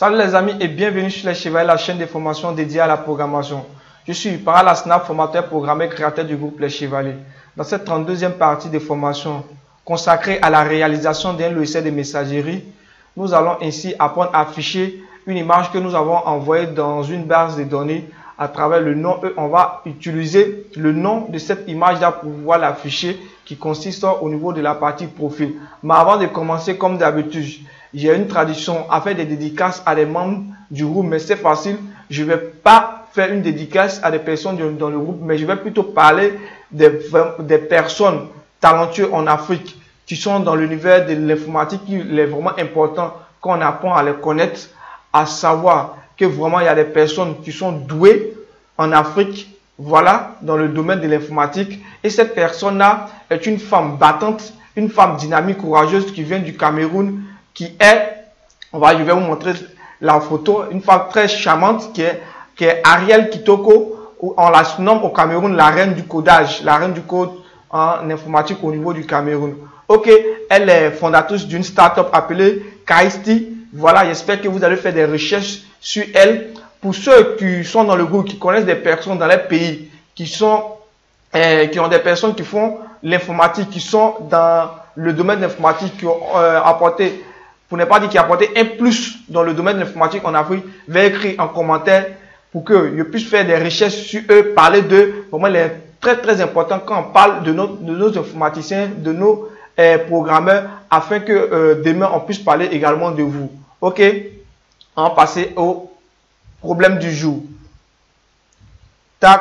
Salut les amis et bienvenue sur les Chevaliers, la chaîne de formation dédiée à la programmation. Je suis Paral Snap, formateur programmeur créateur du groupe Les Chevaliers. Dans cette 32e partie de formation consacrée à la réalisation d'un logiciel de messagerie, nous allons ainsi apprendre à afficher une image que nous avons envoyée dans une base de données à travers le nom. On va utiliser le nom de cette image-là pour pouvoir l'afficher qui consiste au niveau de la partie profil. Mais avant de commencer, comme d'habitude, j'ai une tradition à faire des dédicaces à des membres du groupe, mais c'est facile. Je vais pas faire une dédicace à des personnes dans le groupe, mais je vais plutôt parler des, des personnes talentueuses en Afrique qui sont dans l'univers de l'informatique, il est vraiment important qu'on apprend à les connaître, à savoir que vraiment il y a des personnes qui sont douées en Afrique, voilà, dans le domaine de l'informatique. Et cette personne-là est une femme battante, une femme dynamique, courageuse qui vient du Cameroun, qui est, on va, je vais vous montrer la photo, une femme très charmante qui est, qui est Ariel Kitoko, ou on la nomme au Cameroun la reine du codage, la reine du code en informatique au niveau du Cameroun. Ok, elle est fondatrice d'une start-up appelée Kaisti. Voilà, j'espère que vous allez faire des recherches sur elle. Pour ceux qui sont dans le groupe, qui connaissent des personnes dans les pays, qui sont, euh, qui ont des personnes qui font l'informatique, qui sont dans le domaine de l'informatique, qui ont euh, apporté pour ne pas dire qu'il a apporté un plus dans le domaine de l'informatique en Afrique, veuillez écrire en commentaire pour que je puisse faire des recherches sur eux, parler d'eux. Il est très très important quand on parle de nos, de nos informaticiens, de nos euh, programmeurs, afin que demain on puisse parler également de vous. Ok? Passer au problème du jour.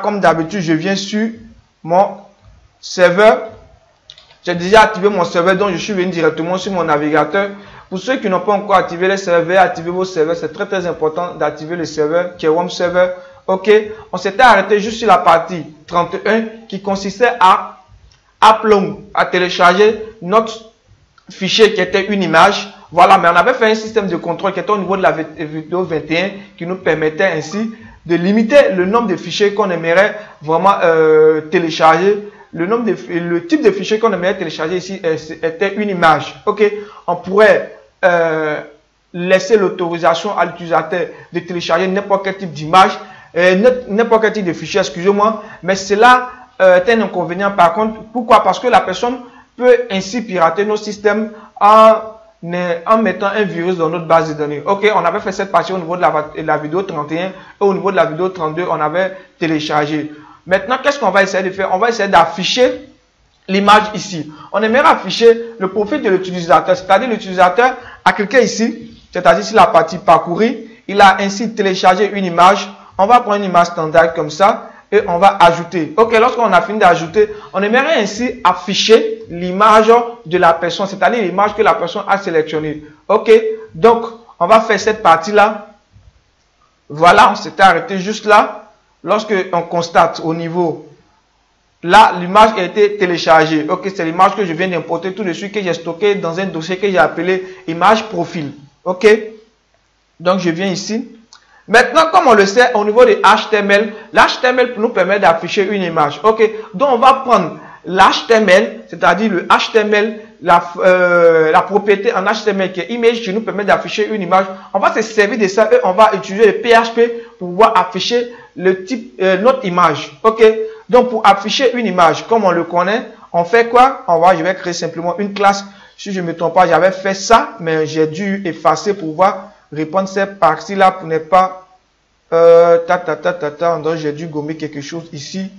comme d'habitude, je viens sur mon serveur. J'ai déjà activé mon serveur, donc je suis venu directement sur mon navigateur. Pour ceux qui n'ont pas encore activé les serveurs, activez vos serveurs. C'est très très important d'activer le serveur qui est Home Server. Ok, on s'était arrêté juste sur la partie 31 qui consistait à upload, à télécharger notre fichier qui était une image. Voilà, mais on avait fait un système de contrôle qui était au niveau de la vidéo 21 qui nous permettait ainsi de limiter le nombre de fichiers qu'on aimerait vraiment euh, télécharger le nombre de le type de fichier qu'on aimerait télécharger ici était une image. Ok, on pourrait euh, laisser l'autorisation à l'utilisateur de télécharger n'importe quel type d'image, euh, n'importe quel type de fichier, excusez-moi, mais cela euh, est un inconvénient par contre. Pourquoi? Parce que la personne peut ainsi pirater nos systèmes en, en mettant un virus dans notre base de données. Ok, on avait fait cette partie au niveau de la, vidéo 31 et au niveau de la vidéo 32, on avait téléchargé. Maintenant, qu'est-ce qu'on va essayer de faire? On va essayer d'afficher l'image ici. On aimerait afficher le profil de l'utilisateur, c'est-à-dire l'utilisateur a cliqué ici, c'est-à-dire sur la partie parcourir, il a ainsi téléchargé une image. On va prendre une image standard comme ça et on va ajouter. Ok, lorsqu'on a fini d'ajouter, on aimerait ainsi afficher l'image de la personne, c'est-à-dire l'image que la personne a sélectionnée. Ok, donc on va faire cette partie-là. Voilà, on s'était arrêté juste là. Lorsque on constate au niveau Là, l'image a été téléchargée. Ok, c'est l'image que je viens d'importer tout de suite, que j'ai stocké dans un dossier que j'ai appelé image profil. Ok, donc je viens ici. Maintenant, comme on le sait, au niveau de HTML, l'HTML nous permet d'afficher une image. Ok, donc on va prendre l'HTML, c'est-à-dire le HTML, la, euh, la propriété en HTML qui est image qui nous permet d'afficher une image. On va se servir de ça et on va utiliser le PHP pour pouvoir afficher le type, euh, notre image. Ok, donc, pour afficher une image, comme on le connaît, on fait quoi? On va, je vais créer simplement une classe. Si je ne me trompe pas, j'avais fait ça, mais j'ai dû effacer pour pouvoir répondre cette partie-là pour ne pas... Euh, ta, ta, ta, ta, ta. Donc, j'ai dû gommer quelque chose ici.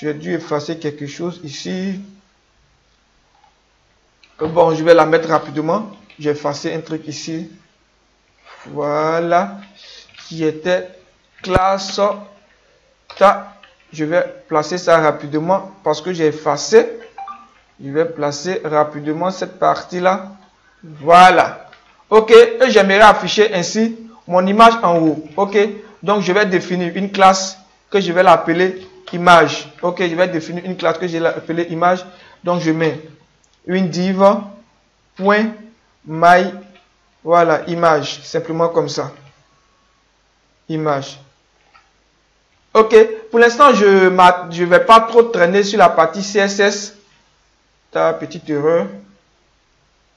J'ai dû effacer quelque chose ici. Bon, je vais la mettre rapidement. J'ai effacé un truc ici. Voilà. Qui était classe. Ta, je vais placer ça rapidement parce que j'ai effacé. Je vais placer rapidement cette partie-là. Voilà. OK. Et j'aimerais afficher ainsi mon image en haut. OK. Donc, je vais définir une classe que je vais l'appeler image. OK. Je vais définir une classe que je vais l'appeler image. Donc, je mets une div point my voilà image simplement comme ça image Ok, pour l'instant, je ne vais pas trop traîner sur la partie CSS. Ta petite erreur.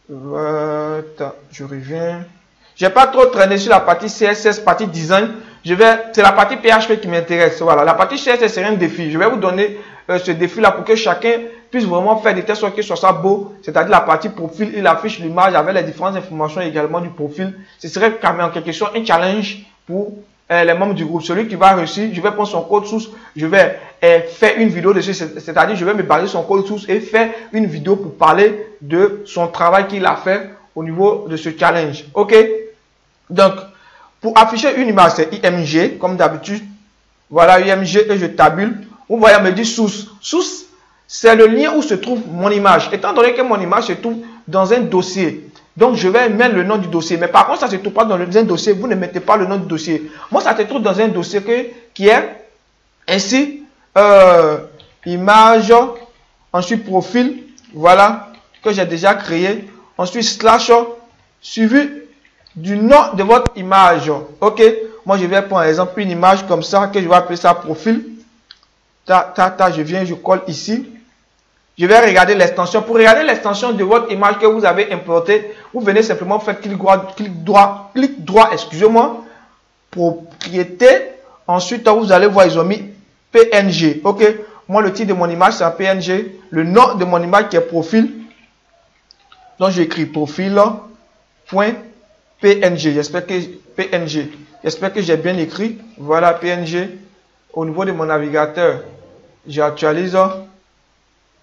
Je reviens. Je vais pas trop traîner sur la partie CSS, partie design. Je vais, c'est la partie PHP qui m'intéresse. Voilà, la partie CSS c'est un défi. Je vais vous donner euh, ce défi-là pour que chacun puisse vraiment faire des tests que soit ça beau. C'est-à-dire la partie profil, il affiche l'image avec les différentes informations également du profil. Ce serait quand même en quelque sorte un challenge pour euh, les membres du groupe. Celui qui va réussir, je vais prendre son code source, je vais euh, faire une vidéo dessus, c'est-à-dire je vais me baser sur son code source et faire une vidéo pour parler de son travail qu'il a fait au niveau de ce challenge. Ok? Donc, pour afficher une image, c'est IMG, comme d'habitude. Voilà, IMG, et je tabule. Vous voyez, me dit source. Source, c'est le lien où se trouve mon image. Étant donné que mon image se trouve dans un dossier, donc, je vais mettre le nom du dossier. Mais par contre, ça se trouve pas dans un dossier. Vous ne mettez pas le nom du dossier. Moi, ça se trouve dans un dossier qui est ainsi euh, image, ensuite profil, voilà, que j'ai déjà créé. Ensuite, slash, suivi du nom de votre image. Ok, moi, je vais prendre, par exemple, une image comme ça, que je vais appeler ça profil. Ta, ta, ta, je viens, je colle ici. Je vais regarder l'extension. Pour regarder l'extension de votre image que vous avez importée, vous venez simplement faire clic droit, clic droit, clic droit, excusez-moi, propriété. Ensuite, vous allez voir, ils ont mis PNG. OK Moi, le titre de mon image, c'est un PNG. Le nom de mon image qui est profil. Donc, j'écris profil. PNG. J'espère que PNG. J'espère que j'ai bien écrit. Voilà PNG. Au niveau de mon navigateur, j'actualise.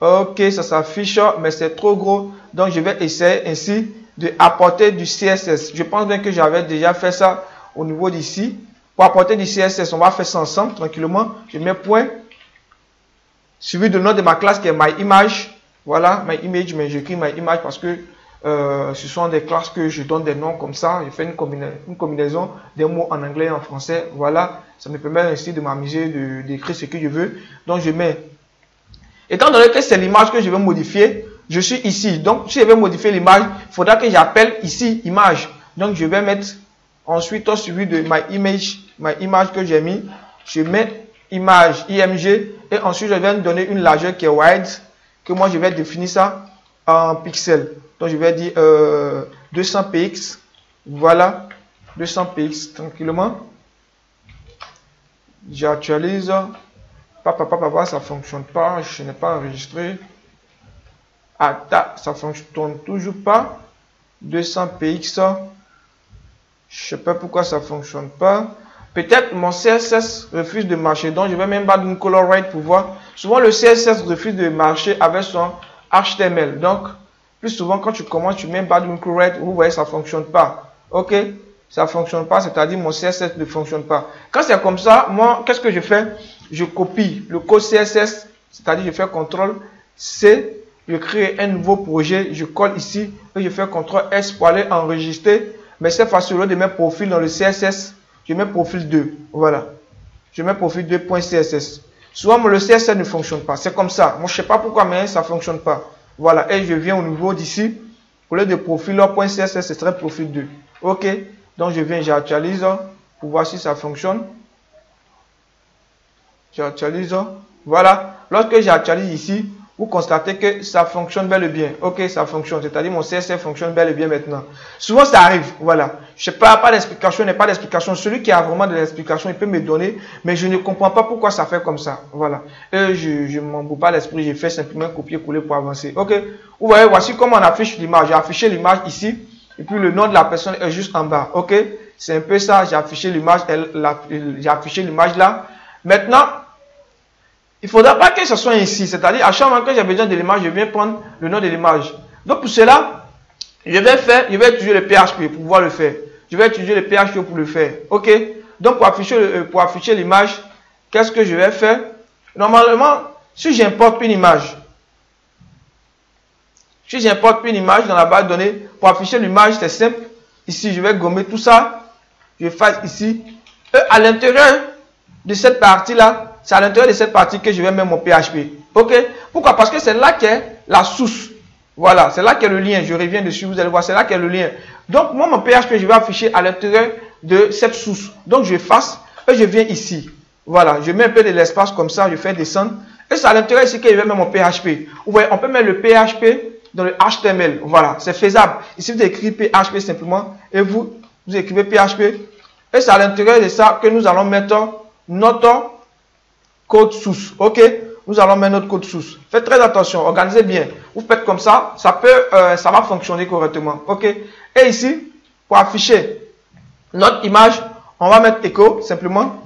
Ok, ça s'affiche, mais c'est trop gros. Donc, je vais essayer ainsi de apporter du CSS. Je pense bien que j'avais déjà fait ça au niveau d'ici. Pour apporter du CSS, on va faire ça ensemble, tranquillement. Je mets point. Suivi du nom de ma classe qui est MyImage. Voilà, MyImage, mais j'écris MyImage parce que euh, ce sont des classes que je donne des noms comme ça. Je fais une, une combinaison des mots en anglais et en français. Voilà, ça me permet ainsi de m'amuser, d'écrire ce que je veux. Donc, je mets Étant donné que c'est l'image que je vais modifier, je suis ici. Donc, si je vais modifier l'image, il faudra que j'appelle ici image. Donc, je vais mettre ensuite au suivi de my image, my image que j'ai mis. Je mets image img et ensuite je vais donner une largeur qui est wide que moi je vais définir ça en pixels. Donc, je vais dire 200 euh, px. Voilà, 200 px tranquillement. J'actualise. Papa, papa, papa, ça fonctionne pas. Je n'ai pas enregistré. Ah, ça fonctionne toujours pas. 200 px. Je sais pas pourquoi ça fonctionne pas. Peut-être mon CSS refuse de marcher. Donc, je vais même battre une color right pour voir. Souvent, le CSS refuse de marcher avec son HTML. Donc, plus souvent, quand tu commences, tu mets battre une color right. Vous voyez, ça fonctionne pas. OK? Ça fonctionne pas. C'est-à-dire, mon CSS ne fonctionne pas. Quand c'est comme ça, moi, qu'est-ce que je fais? je copie le code CSS, c'est-à-dire je fais CTRL C, je crée un nouveau projet, je colle ici et je fais CTRL S pour aller enregistrer. Mais cette lieu de mettre profil dans le CSS, je mets profil 2. Voilà. Je mets profil 2.css. Souvent, le CSS ne fonctionne pas. C'est comme ça. Moi, je ne sais pas pourquoi, mais ça ne fonctionne pas. Voilà. Et je viens au niveau d'ici. Au lieu de profil.css, ce serait profil 2. OK? Donc, je viens, j'actualise pour voir si ça fonctionne. J'actualise. Voilà. Lorsque j'actualise ici, vous constatez que ça fonctionne bel et bien. Ok, ça fonctionne. C'est-à-dire mon CSS fonctionne bel et bien maintenant. Souvent, ça arrive. Voilà. Je sais pas, pas d'explication, n'est pas d'explication. Celui qui a vraiment de l'explication, il peut me donner, mais je ne comprends pas pourquoi ça fait comme ça. Voilà. Et je ne m'en pas l'esprit. J'ai fait simplement copier-coller pour avancer. Ok. Vous voyez, voici comment on affiche l'image. J'ai affiché l'image ici. Et puis le nom de la personne est juste en bas. Ok? C'est un peu ça. J'ai affiché l'image. Là. Maintenant, il ne faudra pas que ce soit ici. C'est-à-dire, à chaque fois que j'ai besoin de l'image, je viens prendre le nom de l'image. Donc, pour cela, je vais faire, je vais utiliser le PHP pour pouvoir le faire. Je vais utiliser le PHP pour le faire. OK? Donc, pour afficher, euh, pour afficher l'image, qu'est-ce que je vais faire? Normalement, si j'importe une image, si j'importe une image dans la base de données, pour afficher l'image, c'est simple. Ici, je vais gommer tout ça. Je fasse ici. Et à l'intérieur de cette partie-là, c'est à l'intérieur de cette partie que je vais mettre mon PHP. Ok? Pourquoi? Parce que c'est là qu'est la source. Voilà, c'est là qu'est le lien. Je reviens dessus, vous allez voir, c'est là qu'est le lien. Donc, moi, mon PHP, je vais afficher à l'intérieur de cette source. Donc, je efface et je viens ici. Voilà, je mets un peu de l'espace comme ça, je fais descendre. Et c'est à l'intérieur ici que je vais mettre mon PHP. Vous voyez, on peut mettre le PHP dans le HTML. Voilà, c'est faisable. Ici, vous écrivez PHP simplement et vous, vous écrivez PHP. Et c'est à l'intérieur de ça que nous allons mettre notre code source. OK? Nous allons mettre notre code source. Faites très attention, organisez bien. Vous faites comme ça, ça peut, euh, ça va fonctionner correctement. OK? Et ici, pour afficher notre image, on va mettre echo simplement.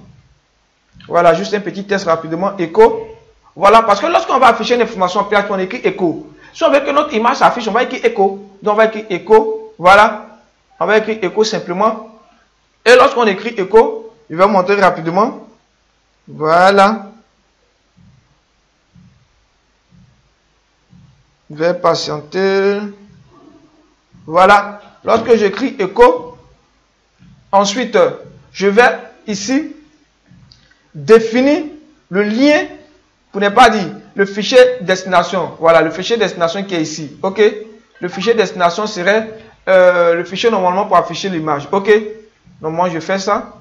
Voilà, juste un petit test rapidement. Echo. Voilà, parce que lorsqu'on va afficher une information PHP, on écrit echo. Si on veut que notre image s'affiche, on va écrire echo. Donc on va écrire echo. Voilà. On va écrire echo simplement. Et lorsqu'on écrit echo, je vais montrer rapidement. Voilà. Je vais patienter. Voilà. Lorsque j'écris echo, ensuite, je vais ici définir le lien, pour ne pas dire le fichier destination. Voilà, le fichier destination qui est ici. OK? Le fichier destination serait euh, le fichier normalement pour afficher l'image. OK? Normalement, je fais ça.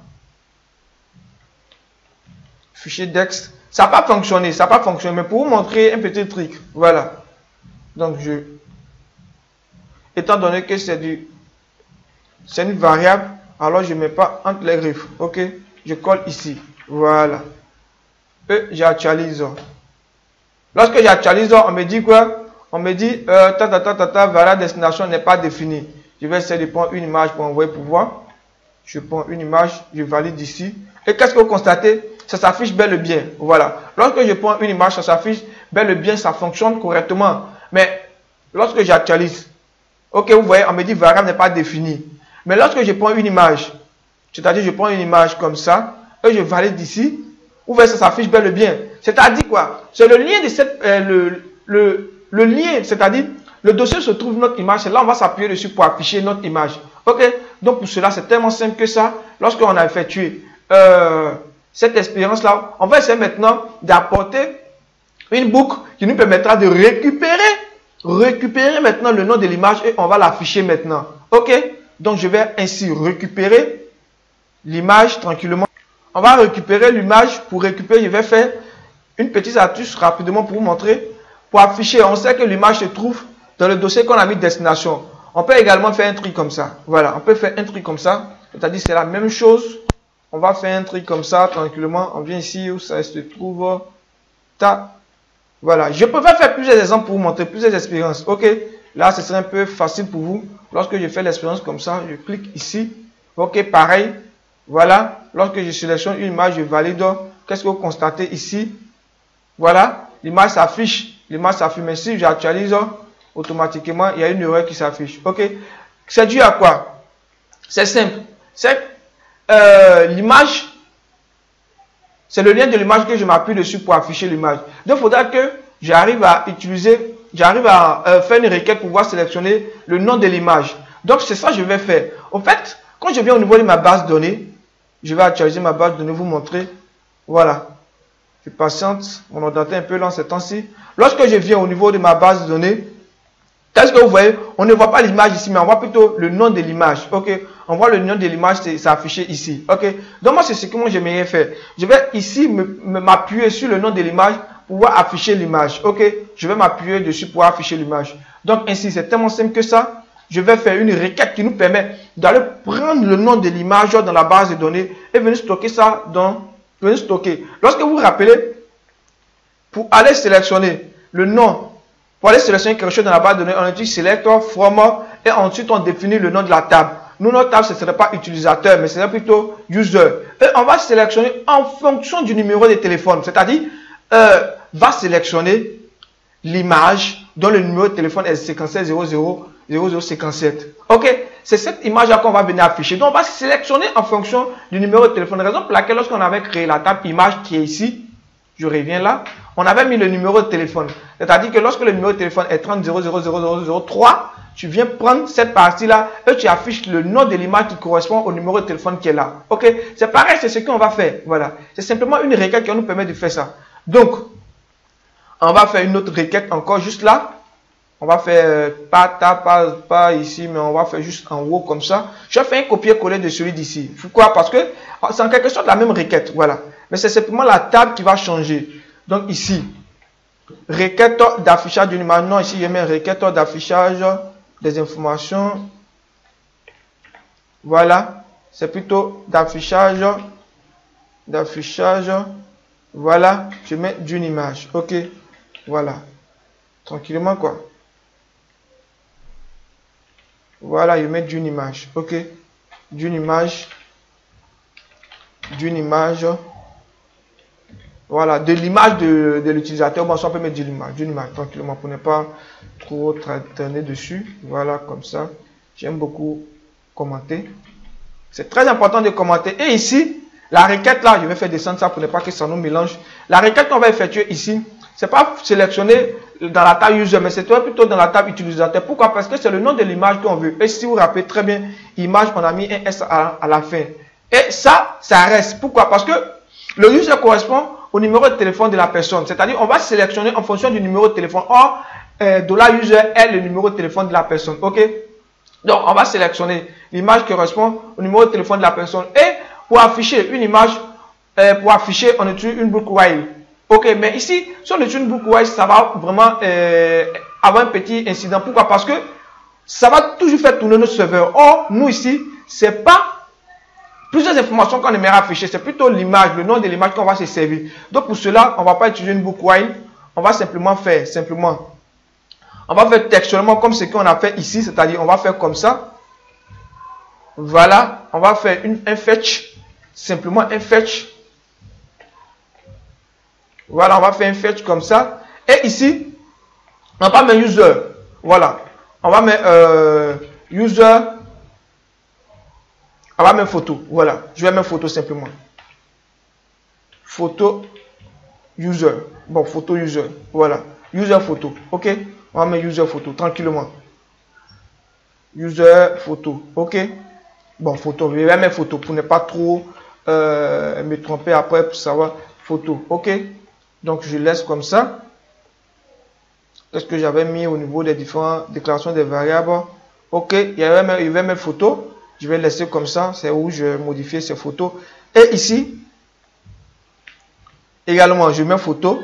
Fichier dex. Ça n'a pas fonctionné, ça n'a pas fonctionné. Mais pour vous montrer un petit truc, voilà. Donc, je... Étant donné que c'est du... C'est une variable, alors je ne mets pas entre les griffes. OK? Je colle ici. Voilà. Et j'actualise. Lorsque j'actualise, on me dit quoi? On me dit, euh, ta, ta, ta, ta, ta, voilà, destination n'est pas définie. Je vais essayer de prendre une image pour envoyer pour voir. Je prends une image, je valide ici. Et qu'est-ce que vous constatez? Ça s'affiche bel et bien. Voilà. Lorsque je prends une image, ça s'affiche bel et bien, ça fonctionne correctement. Mais lorsque j'actualise, ok, vous voyez, on me dit variable n'est pas définie. Mais lorsque je prends une image, c'est-à-dire je prends une image comme ça, et je valide ici, vous voyez, ça s'affiche bel et bien? C'est-à-dire quoi? C'est le lien de cette, euh, le, le, le lien, c'est-à-dire le dossier se trouve notre image, et là on va s'appuyer dessus pour afficher notre image. Ok? Donc pour cela, c'est tellement simple que ça. Lorsqu'on a effectué euh, cette expérience-là, on va essayer maintenant d'apporter une boucle qui nous permettra de récupérer, récupérer maintenant le nom de l'image et on va l'afficher maintenant. Ok? Donc je vais ainsi récupérer l'image tranquillement. On va récupérer l'image. Pour récupérer, je vais faire une petite astuce rapidement pour vous montrer. Pour afficher, on sait que l'image se trouve dans le dossier qu'on a mis destination. On peut également faire un truc comme ça. Voilà, on peut faire un truc comme ça. C'est-à-dire c'est la même chose. On va faire un truc comme ça tranquillement. On vient ici où ça se trouve. Ta. Voilà, je peux faire plusieurs exemples pour vous montrer plusieurs expériences. Ok, là ce serait un peu facile pour vous. Lorsque je fais l'expérience comme ça, je clique ici. Ok, pareil. Voilà, lorsque je sélectionne une image, je valide. Qu'est-ce que vous constatez ici? Voilà, l'image s'affiche. L'image s'affiche. Mais si j'actualise, automatiquement, il y a une erreur qui s'affiche. Ok C'est dû à quoi? C'est simple. C'est euh, l'image, c'est le lien de l'image que je m'appuie dessus pour afficher l'image. Donc, il faudra que j'arrive à utiliser, j'arrive à euh, faire une requête pour pouvoir sélectionner le nom de l'image. Donc, c'est ça que je vais faire. En fait, quand je viens au niveau de ma base de données, je vais actualiser ma base de données, vous montrer. Voilà. Je patiente. Mon ordinateur est un peu lent ces temps-ci. Lorsque je viens au niveau de ma base de données, Qu'est-ce que vous voyez On ne voit pas l'image ici, mais on voit plutôt le nom de l'image. Ok On voit le nom de l'image, c'est affiché ici. Ok Donc moi, c'est ce que moi j'aimerais faire. Je vais ici m'appuyer sur le nom de l'image pour afficher l'image. Ok Je vais m'appuyer dessus pour afficher l'image. Donc ainsi, c'est tellement simple que ça. Je vais faire une requête qui nous permet d'aller prendre le nom de l'image dans la base de données et venir stocker ça dans... Venir stocker. Lorsque vous vous rappelez, pour aller sélectionner le nom pour aller sélectionner quelque chose dans la base de données, on utilise select from et ensuite on définit le nom de la table. Nous, notre table, ce ne serait pas utilisateur, mais ce serait plutôt user. Et on va sélectionner en fonction du numéro de téléphone. C'est-à-dire, euh, va sélectionner l'image dont le numéro de téléphone est 57 00 0057. Ok C'est cette image-là qu'on va venir afficher. Donc, on va sélectionner en fonction du numéro de téléphone. Raison pour laquelle, lorsqu'on avait créé la table image qui est ici, je reviens là, on avait mis le numéro de téléphone. C'est-à-dire que lorsque le numéro de téléphone est 30 00003, tu viens prendre cette partie-là et tu affiches le nom de l'image qui correspond au numéro de téléphone qui est là. Ok C'est pareil, c'est ce qu'on va faire. Voilà. C'est simplement une requête qui nous permet de faire ça. Donc, on va faire une autre requête encore juste là. On va faire euh, pas, pas, pas ici, mais on va faire juste en haut comme ça. Je fais un copier-coller de celui d'ici. Pourquoi? Parce que c'est en quelque sorte la même requête. Voilà. Mais c'est simplement la table qui va changer. Donc ici, requête d'affichage d'une image. Non, ici je mets requête d'affichage des informations. Voilà, c'est plutôt d'affichage, d'affichage. Voilà, je mets d'une image. Ok, voilà. Tranquillement quoi. Voilà, je mets d'une image. Ok, d'une image. D'une image. Voilà, de l'image de, l'utilisateur. Bon, ça, on peut mettre de l'image, d'une image, tranquillement, pour ne pas trop traîner dessus. Voilà, comme ça. J'aime beaucoup commenter. C'est très important de commenter. Et ici, la requête là, je vais faire descendre ça pour ne pas que ça nous mélange. La requête qu'on va effectuer ici, c'est pas sélectionné dans la table user, mais c'est plutôt dans la table utilisateur. Pourquoi? Parce que c'est le nom de l'image qu'on veut. Et si vous vous rappelez très bien, image, on a mis un S à, la fin. Et ça, ça reste. Pourquoi? Parce que le user correspond au numéro de téléphone de la personne. C'est-à-dire, on va sélectionner en fonction du numéro de téléphone. Or, euh, user est le numéro de téléphone de la personne. OK? Donc, on va sélectionner l'image qui correspond au numéro de téléphone de la personne. Et pour afficher une image, euh, pour afficher, on utilise une boucle while. Ok, mais ici, si on utilise une boucle ça va vraiment euh, avoir un petit incident. Pourquoi? Parce que ça va toujours faire tourner notre serveur. Or, nous ici, c'est pas plusieurs informations qu'on aimerait afficher. C'est plutôt l'image, le nom de l'image qu'on va se servir. Donc pour cela, on va pas utiliser une boucle. On va simplement faire, simplement. On va faire textuellement comme ce qu'on a fait ici. C'est-à-dire, on va faire comme ça. Voilà. On va faire une, un fetch. Simplement un fetch. Voilà, on va faire un fetch comme ça. Et ici, on va mettre user. Voilà. On va mettre euh, user on va mettre photo. Voilà. Je vais mettre photo simplement. Photo user. Bon, photo user. Voilà. User photo. OK? On va mettre user photo tranquillement. User photo. OK? Bon, photo. Je vais mettre photo pour ne pas trop euh, me tromper après pour savoir photo. OK? Donc, je laisse comme ça. Qu'est-ce que j'avais mis au niveau des différentes déclarations des variables? OK. Il va mettre photo. Je vais laisser comme ça. C'est où je modifie ces photos. Et ici, également, je mets photo.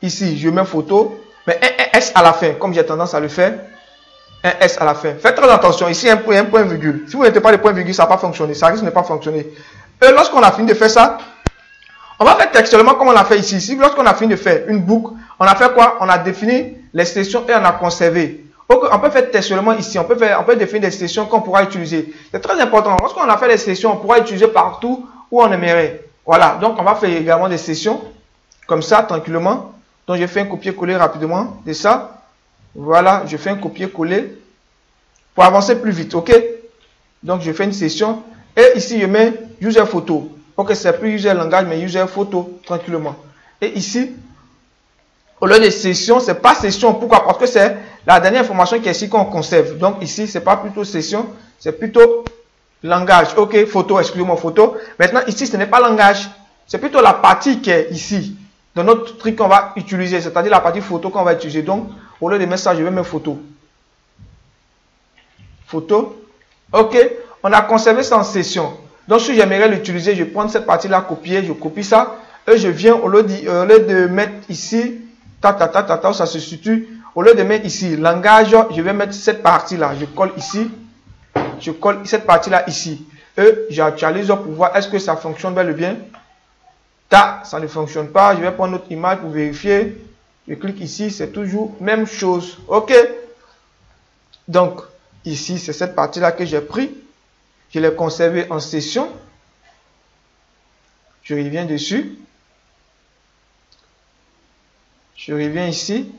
Ici, je mets photo. Mais un, S à la fin, comme j'ai tendance à le faire. Un S à la fin. Faites très attention. Ici, un point, un virgule. Si vous n'êtes pas de point virgule, ça ne pas fonctionner. Ça risque de ne pas fonctionner. Et lorsqu'on a fini de faire ça, on va faire textuellement comme on l'a fait ici. Lorsqu'on a fini de faire une boucle, on a fait quoi? On a défini l'extension et on a conservé on peut faire textuellement ici, on peut, faire, définir des sessions qu'on pourra utiliser. C'est très important. Lorsqu'on a fait des sessions, on pourra utiliser partout où on aimerait. Voilà, donc on va faire également des sessions comme ça, tranquillement. Donc je fais un copier-coller rapidement de ça. Voilà, je fais un copier-coller pour avancer plus vite, ok? Donc je fais une session et ici je mets user photo. Ok, c'est plus user langage, mais user photo, tranquillement. Et ici, au lieu de session, c'est pas session. Pourquoi? Parce que c'est la dernière information qui est ici qu'on conserve. Donc ici, c'est pas plutôt session, c'est plutôt langage. Ok, photo, excusez-moi, photo. Maintenant, ici, ce n'est pas langage. C'est plutôt la partie qui est ici, dans notre truc qu'on va utiliser, c'est-à-dire la partie photo qu'on va utiliser. Donc, au lieu de mettre ça, je vais mettre photo. Photo. Ok, on a conservé ça en session. Donc, si j'aimerais l'utiliser, je prends cette partie-là, copier, je copie ça, et je viens, au lieu lieu de mettre ici, ta, ta, ta, ta, ça se situe, au lieu de mettre ici langage, je vais mettre cette partie-là. Je colle ici. Je colle cette partie-là ici. Et j'actualise pour voir est-ce que ça fonctionne bien? Ta, ça ne fonctionne pas. Je vais prendre notre image pour vérifier. Je clique ici, c'est toujours même chose. OK? Donc, ici, c'est cette partie-là que j'ai pris. Je l'ai conservé en session. Je reviens dessus. Je reviens ici.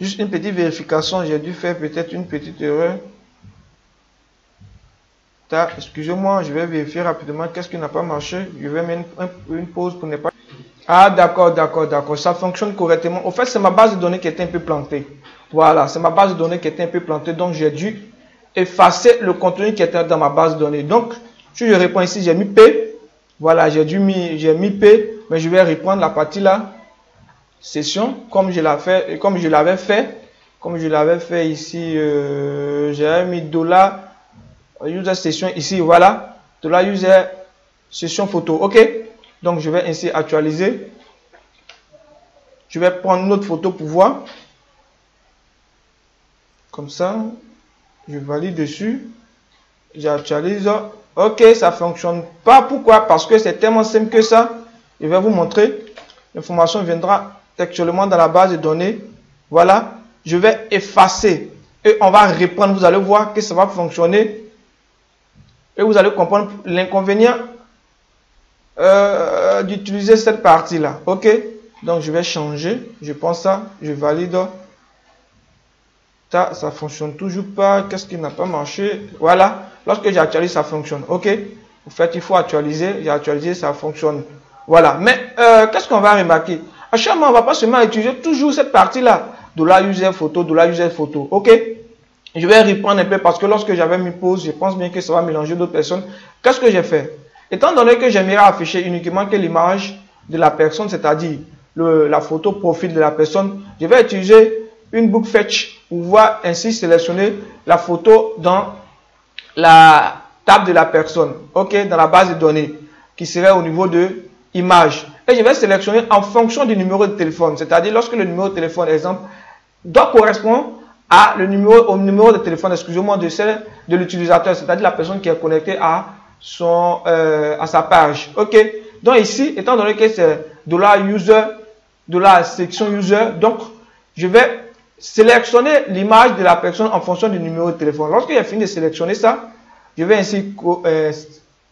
Juste une petite vérification, j'ai dû faire peut-être une petite erreur. Excusez-moi, je vais vérifier rapidement qu'est-ce qui n'a pas marché. Je vais mettre une, pause pour ne pas... Ah, d'accord, d'accord, d'accord. Ça fonctionne correctement. Au fait, c'est ma base de données qui était un peu plantée. Voilà, c'est ma base de données qui était un peu plantée. Donc, j'ai dû effacer le contenu qui était dans ma base de. Donc, si je réponds ici, j'ai mis P. Voilà, j'ai dû mis, j'ai mis P. Mais je vais reprendre la partie là session comme je l'avais fait, comme je l'avais fait, comme je l'avais fait ici, euh, j'ai mis dollar user session ici, voilà, dollar user session photo. OK Donc, je vais ainsi actualiser. Je vais prendre une autre photo pour voir. Comme ça, je valide dessus. J'actualise. Ok, ça fonctionne pas. Pourquoi? Parce que c'est tellement simple que ça. Je vais vous montrer. L'information viendra actuellement dans la base de données. Voilà. Je vais effacer. Et on va reprendre. Vous allez voir que ça va fonctionner. Et vous allez comprendre l'inconvénient euh, d'utiliser cette partie-là. Ok? Donc, je vais changer. Je pense ça. Je valide. Ça, ça fonctionne toujours pas. Qu'est-ce qui n'a pas marché? Voilà. Lorsque j'actualise, ça fonctionne. OK? En fait, il faut actualiser. J'ai actualisé, ça fonctionne. Voilà. Mais euh, qu'est-ce qu'on va remarquer? À chaque moment, on va pas seulement utiliser toujours cette partie-là. De la user photo, de la user photo. OK? Je vais reprendre un peu parce que lorsque j'avais mis pause, je pense bien que ça va mélanger d'autres personnes. Qu'est-ce que j'ai fait? Étant donné que j'aimerais afficher uniquement que l'image de la personne, c'est-à-dire la photo profil de la personne, je vais utiliser une boucle fetch pour voir ainsi sélectionner la photo dans la table de la personne, ok, dans la base de données qui serait au niveau de image. Et je vais sélectionner en fonction du numéro de téléphone, c'est-à-dire lorsque le numéro de téléphone, exemple, doit correspondre à le numéro, au numéro de téléphone, excusez-moi, de celle de l'utilisateur, c'est-à-dire la personne qui est connectée à son, euh, à sa page. Ok. Donc ici, étant donné que c'est user, de la section user, donc je vais sélectionner l'image de la personne en fonction du numéro de téléphone. Lorsque j'ai fini de sélectionner ça, je vais ainsi euh,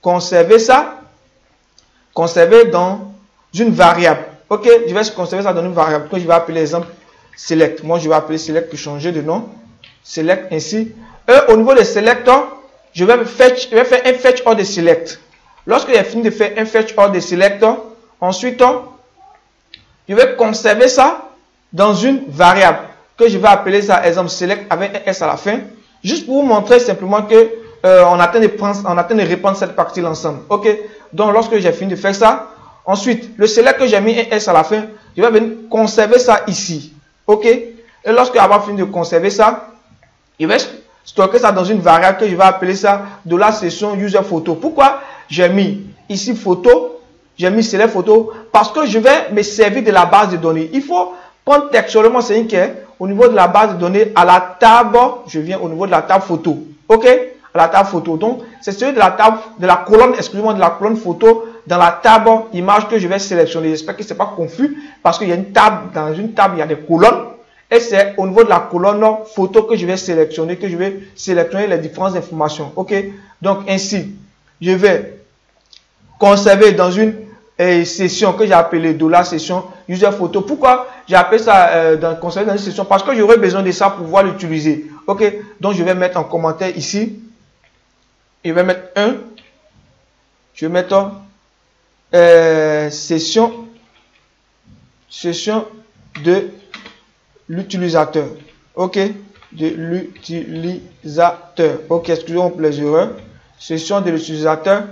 conserver ça, conserver dans une variable. Ok, je vais conserver ça dans une variable que je vais appeler exemple select. Moi, je vais appeler select pour changer de nom. Select ainsi. Et au niveau de select, je vais, fetch, je faire un fetch or de select. Lorsque j'ai fini de faire un fetch or de select, ensuite, je vais conserver ça dans une variable que je vais appeler ça exemple select avec un S à la fin, juste pour vous montrer simplement que euh, on, atteint de prendre, on atteint de répondre cette partie l'ensemble. Ok? Donc lorsque j'ai fini de faire ça, ensuite le select que j'ai mis un S à la fin, je vais venir conserver ça ici. Ok? Et lorsque avoir fini de conserver ça, je vais stocker ça dans une variable que je vais appeler ça de la session user photo. Pourquoi j'ai mis ici photo, j'ai mis select photo parce que je vais me servir de la base de données. Il faut prendre textuellement c'est une au niveau de la base de données à la table, je viens au niveau de la table photo. OK? À la table photo. Donc, c'est celui de la table, de la colonne, excusez-moi, de la colonne photo dans la table image que je vais sélectionner. J'espère que ce n'est pas confus parce qu'il y a une table, dans une table, il y a des colonnes. Et c'est au niveau de la colonne photo que je vais sélectionner, que je vais sélectionner les différentes informations. OK? Donc, ainsi, je vais conserver dans une session que j'ai appelée la session user photo. Pourquoi j'ai appelé ça euh, dans, conserver dans une session? Parce que j'aurais besoin de ça pour pouvoir l'utiliser. Ok Donc je vais mettre en commentaire ici. Je vais mettre 1. Je vais mettre euh, session session de l'utilisateur. Ok De l'utilisateur. Ok, excusez-moi pour les erreurs. Session de l'utilisateur.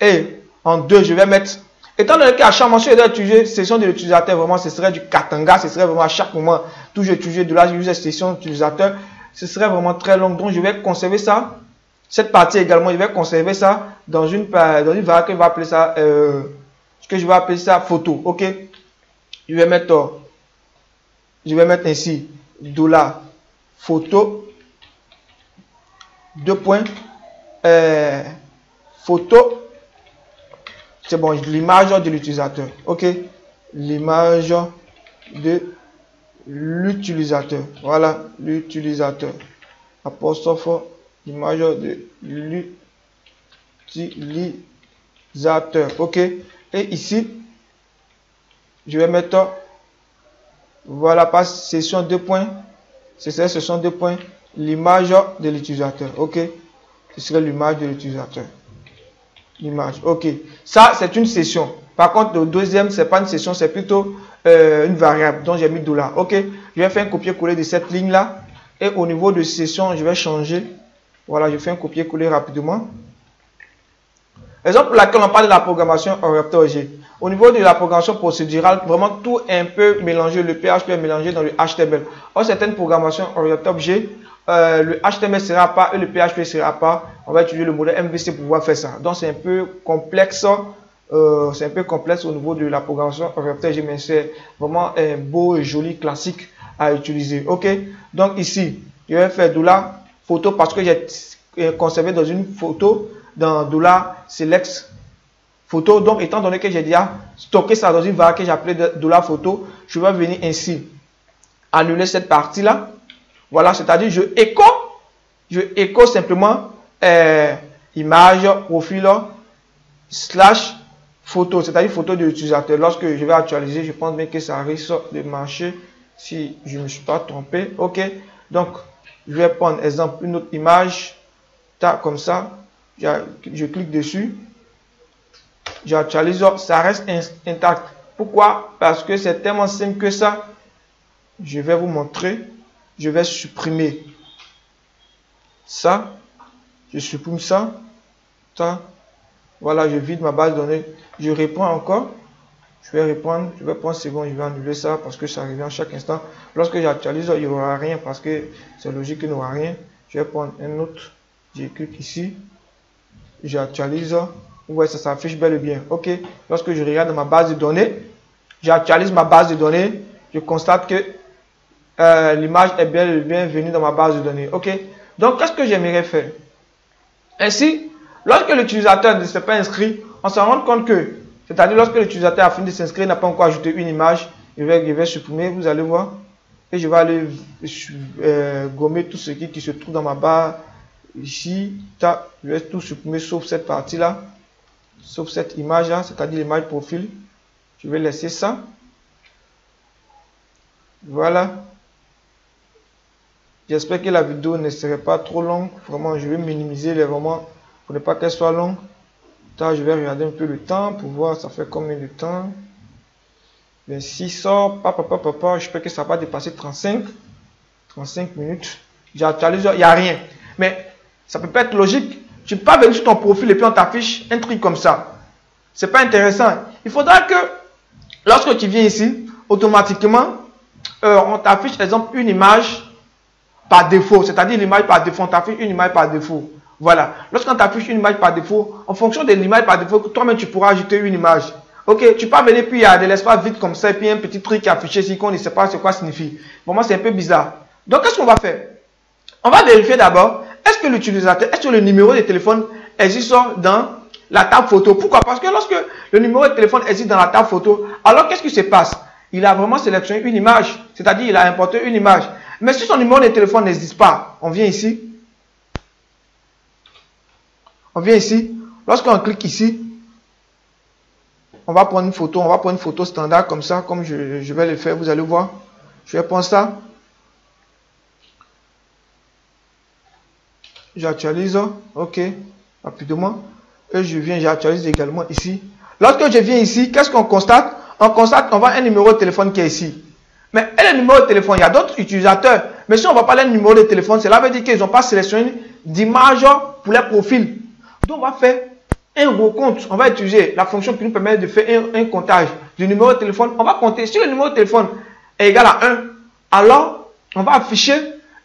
Et en deux, je vais mettre Étant donné qu'à chaque moment, si dois utiliser session de l'utilisateur, vraiment, ce serait du katanga, ce serait vraiment à chaque moment, toujours utiliser de la session d'utilisateur, ce serait vraiment très long. Donc, je vais conserver ça. Cette partie également, je vais conserver ça dans une, dans une variable que je vais appeler ça, euh, que je vais appeler ça photo. OK? Je vais mettre, je vais mettre ainsi, dollar photo, deux points, euh, photo, c'est bon, l'image de l'utilisateur. OK? L'image de l'utilisateur. Voilà, l'utilisateur. Apostrophe, l'image de l'utilisateur. OK? Et ici, je vais mettre, voilà, pas session 2 points. C'est ça, session 2 points. L'image de l'utilisateur. OK? Ce serait l'image de l'utilisateur l'image. Ok. Ça, c'est une session. Par contre, le deuxième, c'est pas une session, c'est plutôt euh, une variable dont j'ai mis dollar. Ok. Je vais faire un copier-coller de cette ligne-là. Et au niveau de session, je vais changer. Voilà, je fais un copier-coller rapidement. Exemple pour laquelle on parle de la programmation orientée G. Au niveau de la programmation procédurale, vraiment tout est un peu mélangé. Le PHP est mélangé dans le HTML. Or, certaines programmations orientées objet, euh, le HTML sera pas et le PHP sera pas. On va utiliser le modèle MVC pour pouvoir faire ça. Donc c'est un peu complexe. Euh, c'est un peu complexe au niveau de la programmation orientée, mais c'est vraiment un beau et joli classique à utiliser. Ok? Donc ici, je vais faire dollar photo parce que j'ai euh, conservé dans une photo dans dollar select photo. Donc étant donné que j'ai déjà stocké ça dans une variable que j'ai appelée dollar photo, je vais venir ainsi annuler cette partie là voilà, c'est-à-dire je écho, je écho simplement euh, image, profil, slash photo, c'est-à-dire photo de l'utilisateur. Lorsque je vais actualiser, je pense bien que ça risque de marcher si je ne me suis pas trompé. OK. Donc, je vais prendre exemple une autre image. comme ça. Je, clique dessus. J'actualise. Ça reste intact. Pourquoi? Parce que c'est tellement simple que ça. Je vais vous montrer je vais supprimer ça. Je supprime ça. ça. Voilà, je vide ma base de données. Je réponds encore. Je vais répondre. Je vais prendre seconde. Je vais annuler ça parce que ça arrive en chaque instant. Lorsque j'actualise, il n'y aura rien parce que c'est logique qu'il n'y aura rien. Je vais prendre un autre. Je clique ici. J'actualise. Ouais, ça s'affiche bel et bien. OK. Lorsque je regarde ma base de données, j'actualise ma base de données. Je constate que euh, l'image est bien, dans ma base de données. OK Donc, qu'est-ce que j'aimerais faire? Ainsi, lorsque l'utilisateur ne s'est pas inscrit, on se rend compte que, c'est-à-dire lorsque l'utilisateur a fini de s'inscrire, n'a pas encore ajouté une image, je vais, supprimer, vous allez voir. Et je vais aller euh, gommer tout ce qui, qui, se trouve dans ma barre ici. je vais tout supprimer sauf cette partie-là, sauf cette image-là, c'est-à-dire l'image profil. Je vais laisser ça. Voilà. J'espère que la vidéo ne serait pas trop longue. Vraiment, je vais minimiser les moments pour ne pas qu'elle soit longue. je vais regarder un peu le temps pour voir ça fait combien de temps. 26 papa, papa, papa, j'espère que ça va pas dépasser 35. 35 minutes. J'actualise, il n'y a rien. Mais ça peut pas être logique. Tu peux pas venir sur ton profil et puis on t'affiche un truc comme ça. C'est pas intéressant. Il faudra que lorsque tu viens ici, automatiquement, euh, on t'affiche, par exemple, une image par défaut, c'est-à-dire l'image par défaut, on t'affiche une image par défaut. Voilà. Lorsqu'on t'affiche une image par défaut, en fonction de l'image par défaut, toi-même tu pourras ajouter une image. Ok, tu peux venir puis il y a de l'espace vide comme ça et puis un petit truc affiché ici qu'on ne sait pas ce quoi signifie. Moi, c'est un peu bizarre. Donc, qu'est-ce qu'on va faire? On va vérifier d'abord, est-ce que l'utilisateur, est-ce que le numéro de téléphone existe dans la table photo? Pourquoi? Parce que lorsque le numéro de téléphone existe dans la table photo, alors qu'est-ce qui se passe? Il a vraiment sélectionné une image, c'est-à-dire il a importé une image. Mais si son numéro de téléphone n'existe pas, on vient ici. On vient ici. Lorsqu'on clique ici, on va prendre une photo. On va prendre une photo standard comme ça, comme je, vais le faire. Vous allez voir. Je vais prendre ça. J'actualise. OK. Rapidement. Et je viens, j'actualise également ici. Lorsque je viens ici, qu'est-ce qu'on constate? On constate qu'on voit un numéro de téléphone qui est ici. Mais et le numéro de téléphone, il y a d'autres utilisateurs. Mais si on va parler de numéro de téléphone, cela veut dire qu'ils n'ont pas sélectionné d'image pour leur profil. Donc on va faire un recompte. On va utiliser la fonction qui nous permet de faire un, comptage du numéro de téléphone. On va compter. Si le numéro de téléphone est égal à 1, alors on va afficher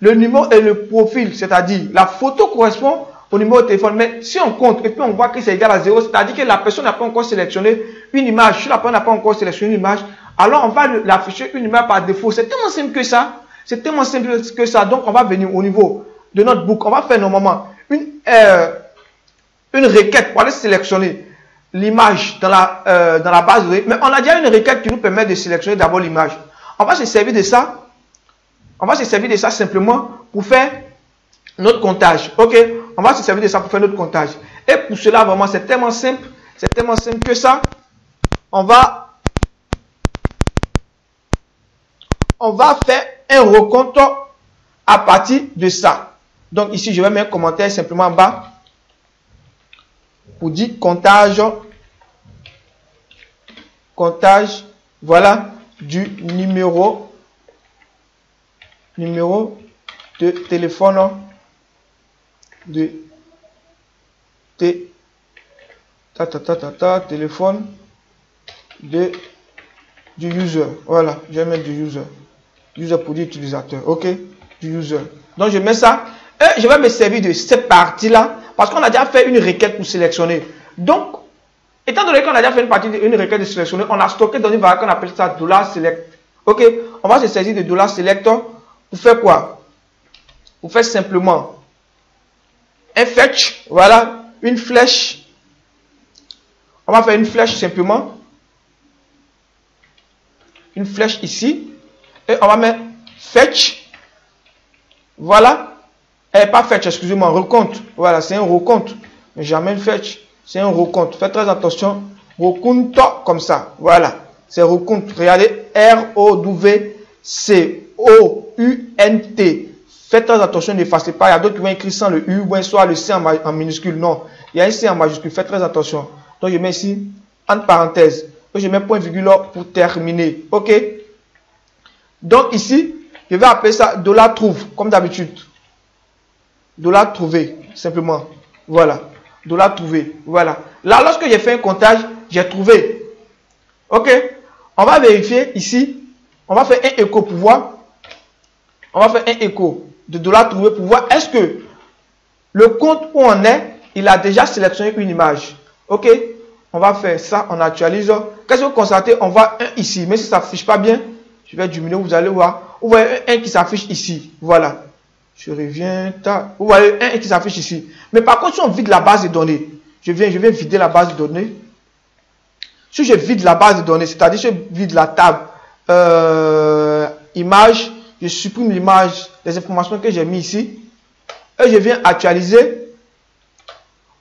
le numéro et le profil. C'est-à-dire la photo correspond au numéro de téléphone. Mais si on compte et puis on voit que c'est égal à 0, c'est-à-dire que la personne n'a pas encore sélectionné une image. Si la personne n'a pas encore sélectionné une image, alors on va l'afficher une image par défaut. C'est tellement simple que ça. C'est tellement simple que ça. Donc on va venir au niveau de notre book. On va faire normalement une, euh, une requête pour aller sélectionner l'image dans, la, euh, dans la base. Mais on a déjà une requête qui nous permet de sélectionner d'abord l'image. On va se servir de ça. On va se servir de ça simplement pour faire notre comptage. Ok? On va se servir de ça pour faire notre comptage. Et pour cela, vraiment, c'est tellement simple. C'est tellement simple que ça. On va on va faire un recompte à partir de ça. Donc ici, je vais mettre un commentaire simplement en bas pour dire comptage, comptage, voilà, du numéro, numéro de téléphone de ta, ta, ta, téléphone de du user. Voilà, je vais mettre du user user pour dire utilisateur, ok, du user. Donc, je mets ça. Et je vais me servir de cette partie-là parce qu'on a déjà fait une requête pour sélectionner. Donc, étant donné qu'on a déjà fait une, partie, une requête de sélectionner, on a stocké dans une variable qu'on appelle ça $select. Ok, on va se saisir de $select pour faire quoi? Pour faire simplement un fetch, voilà, une flèche. On va faire une flèche simplement. Une flèche ici. Et on va mettre fetch. Voilà. Et pas fetch, excusez-moi, recompte. Voilà, c'est un recompte. Mais jamais fetch. C'est un recompte. Faites très attention. Recompte comme ça. Voilà. C'est recompte. Regardez. R-O-W-C-O-U-N-T. Faites très attention, n'effacez pas. Il y a d'autres qui vont écrire sans le U ou soit le C en, minuscule. Non. Il y a un C en majuscule. Faites très attention. Donc, je mets ici, entre parenthèses. Je mets point virgule pour terminer. OK? Donc, ici, je vais appeler ça dollar trouve, comme d'habitude. Dollar trouvé, simplement. Voilà. Dollar trouvé. Voilà. Là, lorsque j'ai fait un comptage, j'ai trouvé. OK On va vérifier ici. On va faire un écho pour voir. On va faire un écho de dollar trouvé pour voir est-ce que le compte où on est, il a déjà sélectionné une image. OK On va faire ça, on actualise. Qu'est-ce que vous constatez? On voit un ici. Mais si ça ne s'affiche pas bien, je vais diminuer, vous allez voir. Vous voyez un qui s'affiche ici. Voilà. Je reviens. Vous voyez un qui s'affiche ici. Mais par contre, si on vide la base de données, je viens, je viens vider la base de données. Si je vide la base de données, c'est-à-dire je vide la table euh, image, je supprime l'image, les informations que j'ai mis ici, et je viens actualiser,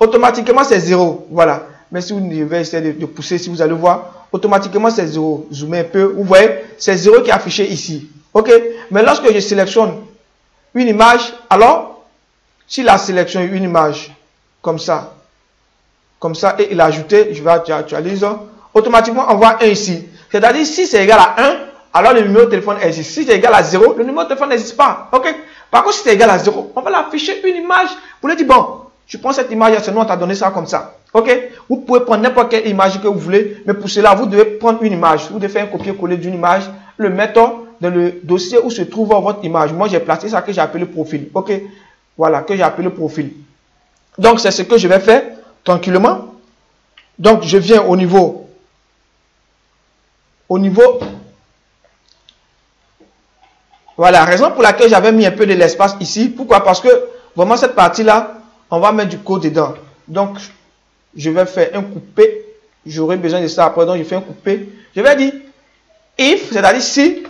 automatiquement c'est 0. Voilà. Mais si vous devez essayer de, pousser, si vous allez voir, automatiquement c'est 0. Zoomez un peu, vous voyez, c'est 0 qui est affiché ici. Ok? Mais lorsque je sélectionne une image, alors, s'il a sélectionné une image, comme ça, comme ça, et il a ajouté, je vais actualiser, automatiquement on voit 1 ici. C'est-à-dire, si c'est égal à 1, alors le numéro de téléphone existe. Si c'est égal à 0, le numéro de téléphone n'existe pas. Ok? Par contre, si c'est égal à 0, on va l'afficher une image pour lui dire, bon, je prends cette image, c'est nous, on t'a donné ça comme ça. Ok? Vous pouvez prendre n'importe quelle image que vous voulez, mais pour cela, vous devez prendre une image. Vous devez faire un copier-coller d'une image, le mettre dans le dossier où se trouve votre image. Moi, j'ai placé ça que j'ai appelé profil. Ok? Voilà, que j'ai appelé profil. Donc, c'est ce que je vais faire tranquillement. Donc, je viens au niveau au niveau voilà, raison pour laquelle j'avais mis un peu de l'espace ici. Pourquoi? Parce que vraiment cette partie-là, on va mettre du code dedans. Donc, je vais faire un coupé. J'aurai besoin de ça après, donc je fais un coupé. Je vais dire if, c'est-à-dire si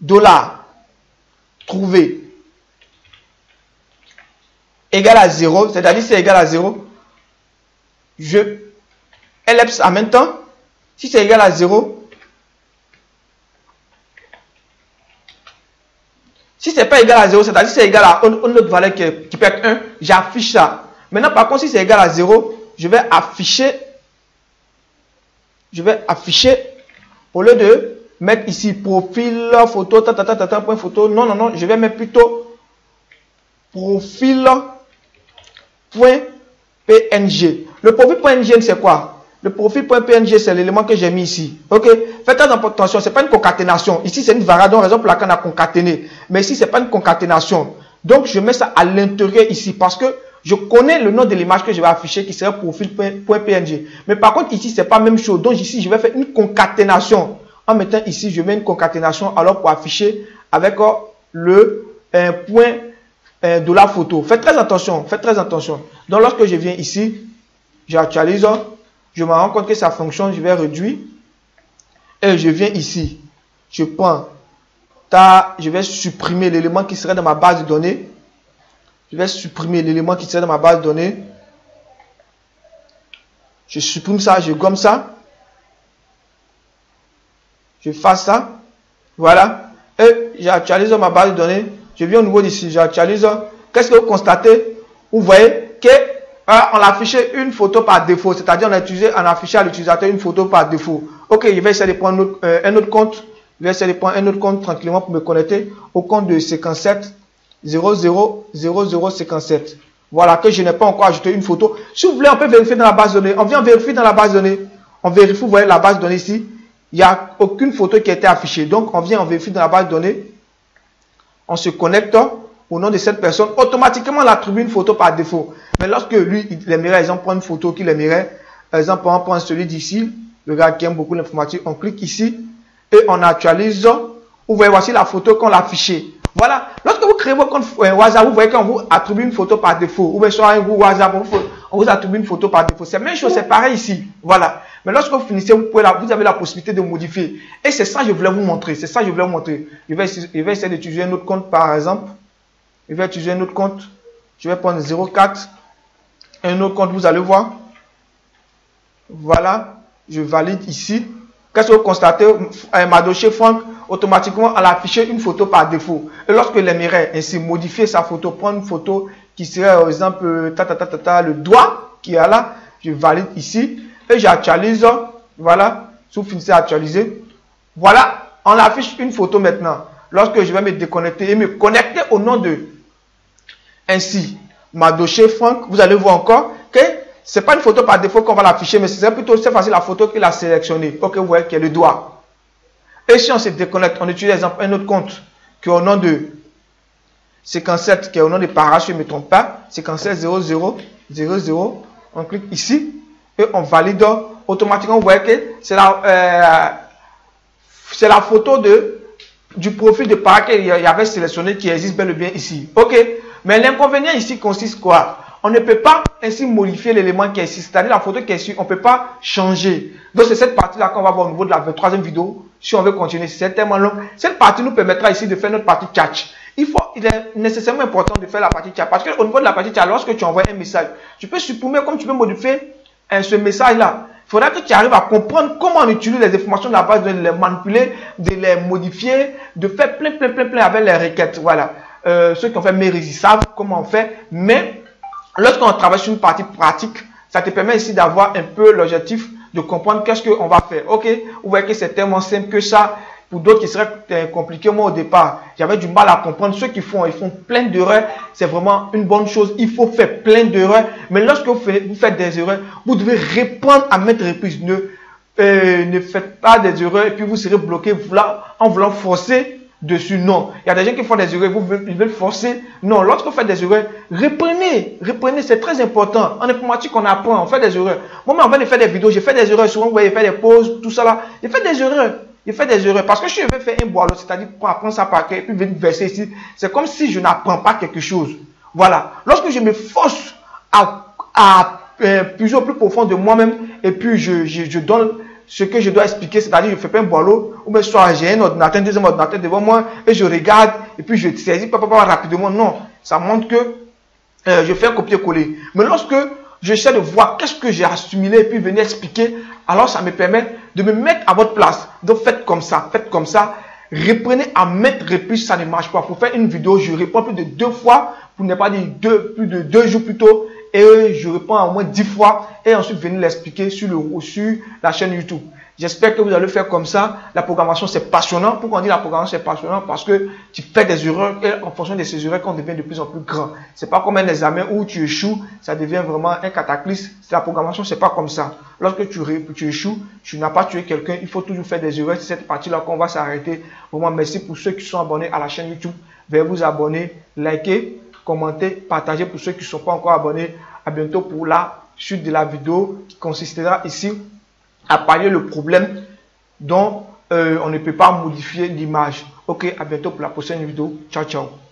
dollar trouvé égal à 0, c'est-à-dire c'est égal à 0, je ellipse en même temps. Si c'est égal à 0, Si ce n'est pas égal à 0, c'est-à-dire si c'est égal à une, autre valeur qui, peut être 1, j'affiche ça. Maintenant, par contre, si c'est égal à 0, je vais afficher, je vais afficher, au lieu de mettre ici profil, photo, ta, ta, ta, ta, point photo, non, non, non, je vais mettre plutôt profil, point PNG. Le profil PNG, c'est quoi? Le profil.png, c'est l'élément que j'ai mis ici. Ok? Faites attention, ce n'est pas une concaténation. Ici, c'est une variable, raison pour laquelle on a concaténé. Mais ici, ce n'est pas une concaténation. Donc, je mets ça à l'intérieur ici parce que je connais le nom de l'image que je vais afficher qui serait profil.png. Mais par contre, ici, ce n'est pas la même chose. Donc, ici, je vais faire une concaténation. En mettant ici, je mets une concaténation alors pour afficher avec euh, le euh, point euh, de la photo. Faites très attention, faites très attention. Donc, lorsque je viens ici, j'actualise je me rends compte que ça fonctionne, je vais réduire. Et je viens ici. Je prends je vais supprimer l'élément qui serait dans ma base de données. Je vais supprimer l'élément qui serait dans ma base de données. Je supprime ça, je gomme ça. Je fais ça. Voilà. Et j'actualise ma base de données. Je viens au niveau d'ici, j'actualise. Qu'est-ce que vous constatez? Vous voyez que ah, on a affiché une photo par défaut, c'est-à-dire on a utilisé, on affiché à l'utilisateur une photo par défaut. Ok, je vais essayer de prendre euh, un autre compte. Je vais essayer de prendre un autre compte tranquillement pour me connecter au compte de 57 000057. Voilà, que je n'ai pas encore ajouté une photo. Si vous voulez, on peut vérifier dans la base de données. On vient vérifier dans la base de données. On vérifie, vous voyez la base de données ici. Il n'y a aucune photo qui a été affichée. Donc, on vient, on vérifie dans la base de données. on se connecte au nom de cette personne, automatiquement on attribue une photo par défaut. Mais lorsque lui, il aimerait, exemple, prendre une photo qu'il aimerait, par exemple, on prend celui d'ici, le gars qui aime beaucoup l'informatique, on clique ici et on actualise. Vous voyez, voici la photo qu'on l'a affichée. Voilà. Lorsque vous créez votre compte WhatsApp, vous voyez qu'on vous attribue une photo par défaut. Ou bien sur un groupe WhatsApp, on vous attribue une photo par défaut. C'est la même chose, c'est pareil ici. Voilà. Mais lorsque vous finissez, vous, pouvez vous avez la possibilité de modifier. Et c'est ça que je voulais vous montrer. C'est ça que je voulais vous montrer. Je vais essayer d'utiliser un autre compte, par exemple. Je vais utiliser un autre compte. Je vais prendre 04. Un autre compte, vous allez voir. Voilà. Je valide ici. Qu'est-ce que vous constatez dossier Franck, automatiquement, elle a affiché une photo par défaut. Et lorsque l'aimerait ainsi modifier sa photo, prendre une photo qui serait, par exemple, ta, ta, ta, ta, ta, le doigt qui est là, je valide ici et j'actualise. Voilà, si vous finissez actualiser, voilà, on affiche une photo maintenant. Lorsque je vais me déconnecter et me connecter au nom de ainsi, dossier Franck, vous allez voir encore que c'est pas une photo par défaut qu'on va l'afficher, mais c'est plutôt c'est facile la photo qu'il a sélectionnée. Ok, vous voyez qu'il y a le doigt. Et si on se déconnecte, on utilise un autre compte qui est au nom de 57, qui est au nom de Parache, je ne me trompe pas, 57 00 00. On clique ici et on valide automatiquement. Vous voyez que c'est la, euh, la photo de, du profil de Parache qu'il y avait sélectionné qui existe bel et bien ici. Ok, mais l'inconvénient ici consiste quoi? On ne peut pas ainsi modifier l'élément qui est ici, c'est-à-dire la photo qui est ici, on ne peut pas changer. Donc c'est cette partie-là qu'on va voir au niveau de la troisième vidéo, si on veut continuer, c'est tellement long. Cette partie nous permettra ici de faire notre partie catch. Il, faut, il est nécessairement important de faire la partie catch, parce qu'au niveau de la partie catch, lorsque tu envoies un message, tu peux supprimer comme tu peux modifier hein, ce message-là. Il faudra que tu arrives à comprendre comment on utilise les informations de la base, de les manipuler, de les modifier, de faire plein, plein, plein, plein avec les requêtes. Voilà. Euh, ceux qui ont fait Méris, savent comment on fait, mais Lorsqu'on travaille sur une partie pratique, ça te permet ici d'avoir un peu l'objectif de comprendre qu'est-ce qu'on va faire. Ok, vous voyez que c'est tellement simple que ça. Pour d'autres qui seraient euh, compliqués, moi au départ, j'avais du mal à comprendre. Ceux qui font, ils font plein d'erreurs. C'est vraiment une bonne chose. Il faut faire plein d'erreurs. Mais lorsque vous faites, vous faites des erreurs, vous devez répondre à mettre reprises. Ne, euh, ne faites pas des erreurs et puis vous serez bloqué en voulant forcer dessus. Non. Il y a des gens qui font des erreurs, ils veulent forcer. Non, lorsque vous faites des erreurs, reprenez. Reprenez, c'est très important. En informatique, on apprend, on fait des erreurs. Moi, train de faire des vidéos, j'ai fait des erreurs. Souvent, vous voyez, faire des pauses, tout ça là. J'ai fait des erreurs. J'ai fait des erreurs. Parce que je vais faire un boileau, c'est-à-dire pour apprendre ça par cœur, et puis venir verser ici. C'est comme si je n'apprends pas quelque chose. Voilà. Lorsque je me force à, à euh, plus plus profond de moi-même, et puis je, je donne ce que je dois expliquer, c'est-à-dire je fais pas un boileau, ou bien soit j'ai un ordinateur, un deuxième ordinateur devant moi, et je regarde, et puis je saisis pas, rapidement. Non, ça montre que euh, je fais copier-coller. Mais lorsque j'essaie de voir qu'est-ce que j'ai assimilé, et puis venir expliquer, alors ça me permet de me mettre à votre place. Donc faites comme ça, faites comme ça. Reprenez à mettre reprises, ça ne marche pas. Pour faire une vidéo, je réponds plus de deux fois, pour ne pas dire deux, plus de deux jours plus tôt et je réponds à au moins 10 fois et ensuite venir l'expliquer sur, le, sur la chaîne YouTube. J'espère que vous allez faire comme ça. La programmation, c'est passionnant. Pourquoi on dit la programmation, c'est passionnant? Parce que tu fais des erreurs et en fonction de ces erreurs, qu'on devient de plus en plus grand. C'est pas comme un examen où tu échoues, ça devient vraiment un cataclysme. La programmation, c'est pas comme ça. Lorsque tu, tu échoues, tu n'as pas tué quelqu'un, il faut toujours faire des erreurs. C'est cette partie-là qu'on va s'arrêter. Vraiment, merci pour ceux qui sont abonnés à la chaîne YouTube. Veuillez vous abonner, liker, commenter, partager pour ceux qui ne sont pas encore abonnés. À bientôt pour la suite de la vidéo qui consistera ici à parler le problème dont euh, on ne peut pas modifier l'image. Ok, à bientôt pour la prochaine vidéo. Ciao, ciao.